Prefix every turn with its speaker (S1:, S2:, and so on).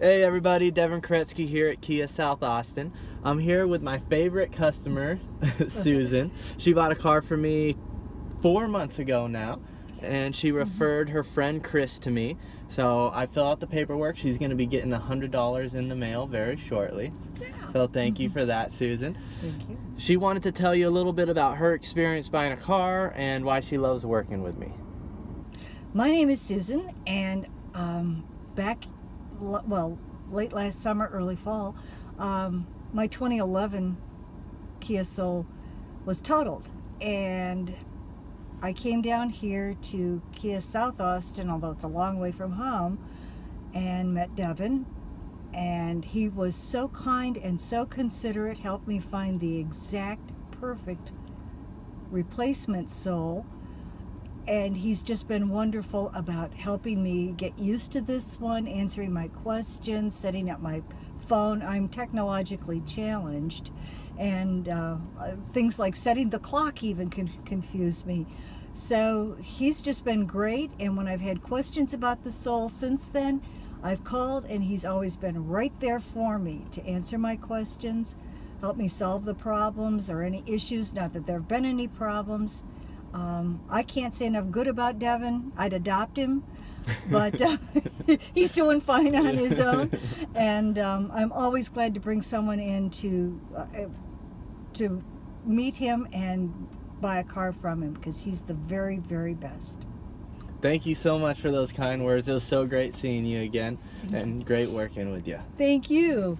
S1: Hey everybody, Devin Kuretski here at Kia South Austin. I'm here with my favorite customer, Susan. she bought a car for me four months ago now, and she referred her friend Chris to me. So I fill out the paperwork. She's going to be getting $100 in the mail very shortly. So thank you for that, Susan.
S2: Thank you.
S1: She wanted to tell you a little bit about her experience buying a car and why she loves working with me.
S2: My name is Susan, and um, back, well, late last summer, early fall, um, my 2011 Kia Soul was totaled, and I came down here to Kia South Austin, although it's a long way from home, and met Devin. And he was so kind and so considerate, helped me find the exact perfect replacement soul and he's just been wonderful about helping me get used to this one, answering my questions, setting up my phone. I'm technologically challenged, and uh, things like setting the clock even can confuse me. So he's just been great, and when I've had questions about the soul since then, I've called, and he's always been right there for me to answer my questions, help me solve the problems or any issues. Not that there have been any problems. Um, I can't say enough good about Devin. I'd adopt him, but uh, he's doing fine on his own. And um, I'm always glad to bring someone in to uh, to meet him and buy a car from him because he's the very, very best.
S1: Thank you so much for those kind words. It was so great seeing you again and great working with you.
S2: Thank you.